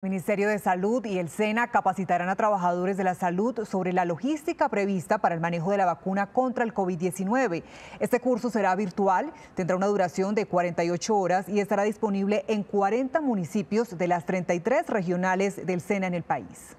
El Ministerio de Salud y el SENA capacitarán a trabajadores de la salud sobre la logística prevista para el manejo de la vacuna contra el COVID-19. Este curso será virtual, tendrá una duración de 48 horas y estará disponible en 40 municipios de las 33 regionales del SENA en el país.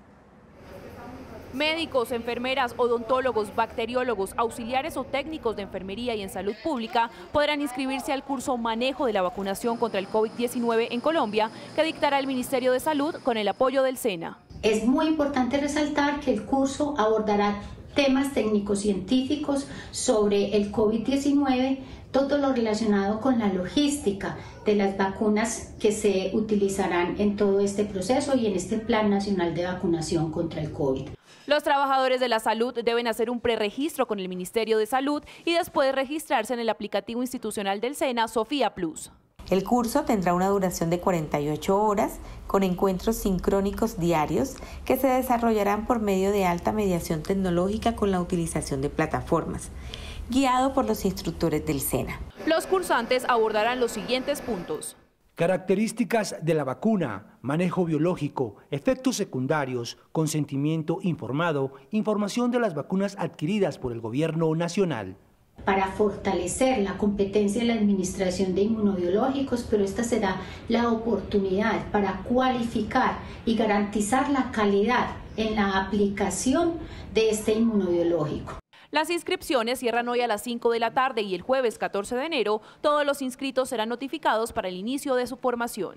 Médicos, enfermeras, odontólogos, bacteriólogos, auxiliares o técnicos de enfermería y en salud pública podrán inscribirse al curso Manejo de la vacunación contra el COVID-19 en Colombia que dictará el Ministerio de Salud con el apoyo del SENA. Es muy importante resaltar que el curso abordará temas técnicos científicos sobre el COVID-19, todo lo relacionado con la logística de las vacunas que se utilizarán en todo este proceso y en este Plan Nacional de Vacunación contra el COVID. Los trabajadores de la salud deben hacer un preregistro con el Ministerio de Salud y después registrarse en el aplicativo institucional del SENA, Sofía Plus. El curso tendrá una duración de 48 horas con encuentros sincrónicos diarios que se desarrollarán por medio de alta mediación tecnológica con la utilización de plataformas, guiado por los instructores del SENA. Los cursantes abordarán los siguientes puntos. Características de la vacuna, manejo biológico, efectos secundarios, consentimiento informado, información de las vacunas adquiridas por el gobierno nacional. Para fortalecer la competencia en la administración de inmunobiológicos, pero esta será la oportunidad para cualificar y garantizar la calidad en la aplicación de este inmunobiológico. Las inscripciones cierran hoy a las 5 de la tarde y el jueves 14 de enero todos los inscritos serán notificados para el inicio de su formación.